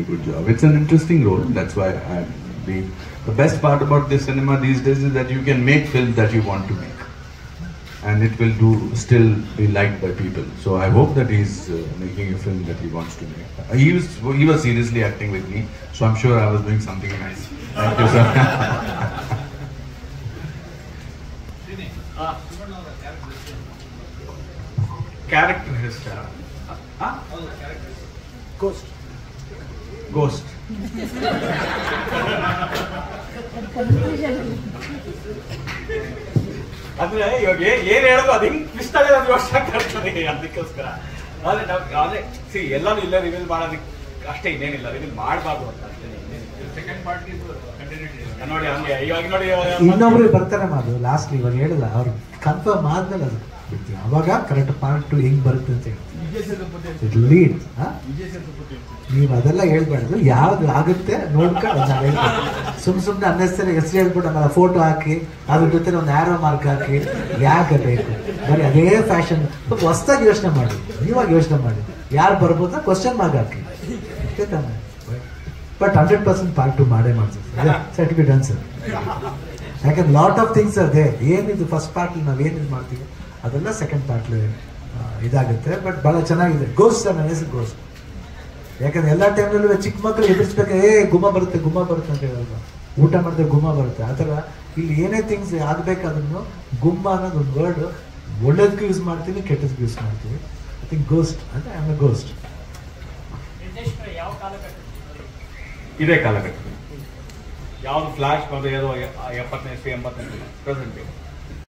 a good job. It's an interesting role. That's why I'm. The best part about this cinema these days is that you can make films that you want to make, and it will do still be liked by people. So I hope that he's uh, making a film that he wants to make. Uh, he was he was seriously acting with me, so I'm sure I was doing something nice. Thank you, sir. character history. Uh, huh? Oh, the characters. Ghost. Ghost ಅಂದ್ರೆ ಇವಾಗ ಏನ್ ಹೇಳೋದು? ಅದು ಹಿಂಗ್ twist ಆಗಿದೆ ಅದು ಯೋಚನೆ ಆಗ್ತದೆ ಅದಕ್ಕೋಸ್ಕರ. ಆದ್ರೆ ನಾವು ಅದೇ ಸಿ ಎಲ್ಲಾನು ಇಲ್ಲ ರಿವೀಲ್ ಮಾಡೋದಕ್ಕೆ ಅಷ್ಟೇ ಇನ್ನೇನಿಲ್ಲ. ರಿವೀಲ್ ಮಾಡಬಾರ್ದು ಅಂತ ಅಷ್ಟೇ ಸೆಕೆಂಡ್ ಪಾರ್ಟ್ ನೋಡಿ ಹಂಗೆ ಇವಾಗ ನೋಡಿ ಇವಾಗ- ಇನ್ನೊಬ್ರು ಬರ್ತಾರೆ ಮಾಡು ಲಾಸ್ಟ್ ಇವಾಗ ಹೇಳಿಲ್ಲ ಅವ್ರು ಕನ್ಫರ್ಮ್ ಆದ್ಮೇಲೆ ಅದು. ಅವಾಗ ಕರೆಕ್ಟ್ ಪಾರ್ಟ್ ಟು ಹೆಂಗ್ ಬರುತ್ತೆ ಅಂತ ಹೇಳ್ತೀವಿ ಲೀಡ್ ನೀವು ಅದೆಲ್ಲ ಹೇಳ್ಬಾರ್ದು. ಯಾವ್ದು ಆಗುತ್ತೆ ನೋಡ್ಕೊಂಡು ಸುಮ್ ಸುಮ್ಮನೆ ಅನ್ನಿಸ್ತಾರೆ ಹೆಸರು ಹೇಳ್ಬಿಟ್ಟು ಆಮೇಲೆ ಫೋಟೋ ಹಾಕಿ ಅದ್ರ ಜೊತೆ ಒಂದು ಆರೋ ಮಾರ್ಕ್ ಹಾಕಿ ಯಾಕೆ ಬೇಕು? ಬರೀ ಅದೇ ಫ್ಯಾಷನ್ ಹೊಸ್ದಾಗಿ ಯೋಚನೆ ಮಾಡಿ. ನೀವಾಗ ಯೋಚನೆ ಮಾಡಿ. ಯಾರು ಬರ್ಬೋದು ಕ್ವಶನ್ ಮಾರ್ಕ್ ಹಾಕಿ. ಅಷ್ಟೇ ತಾನೆ. But hundred percent part two ಮಾಡೇ ಮಾಡ್ತೀವಿ ಸರ್ಟಿಫಿಕೇಟ್ ಅನ್ಸರ್ ಯಾಕಂದ್ರೆ ಲಾಟ್ ಆಫ್ ಥಿಂಗ್ಸ್ ಅದೇ. ಏನಿದು ಫಸ್ಟ್ ಪಾರ್ಟ್ ನಾವು ಏನಿದು ಮಾಡ್ತೀವಿ? ಅದೆಲ್ಲ ಸೆಕೆಂಡ್ ಪಾರ್ಟ್ಲಿ ಇದಾಗುತ್ತೆ ಬಟ್ ಭಾಳ ಚೆನ್ನಾಗಿದೆ ಗೋಸ್ಟ್ ನನ್ನ ಹೆಸರು ಗೋಸ್ಟ್ ಯಾಕಂದ್ರೆ ಎಲ್ಲ ಟೈಮ್ನಲ್ಲೂ ಚಿಕ್ಕ ಮಕ್ಕಳು ಎದುರಿಸ್ಬೇಕು ಏ ಗುಮ್ಮ ಬರುತ್ತೆ ಗುಮ್ಮ ಬರುತ್ತೆ ಅಂತ ಹೇಳಲ್ವ ಊಟ ಮಾಡಿದ್ರೆ ಗುಮ್ಮ ಬರುತ್ತೆ ಆ ಥರ ಇಲ್ಲಿ ಏನೇ ಥಿಂಗ್ಸ್ ಆಗ್ಬೇಕು ಅದನ್ನು ಗುಮ್ಮ ಅನ್ನೋದು ಒಂದು ವರ್ಡ್ ಒಳ್ಳೇದಕ್ಕೂ ಯೂಸ್ ಮಾಡ್ತೀನಿ ಕೆಟ್ಟದಕ್ಕೂ ಯೂಸ್ ಮಾಡ್ತೀವಿ ಐ ಥಿಂಕ್ ಗೋಸ್ಟ್ ಅಂದರೆ ಐ ಆಮ್ ಗೋಸ್ಟ್ ಇದೇ ಕಾಲಘಟ್ಟ ಯಾವ್ದು ಫ್ಲಾಶ್ ಬಂದು ಏನೋ ಎಪ್ಪತ್ತನೇ ಎಂಬತ್ತನೇ ಪ್ರೆಸೆಂಟ್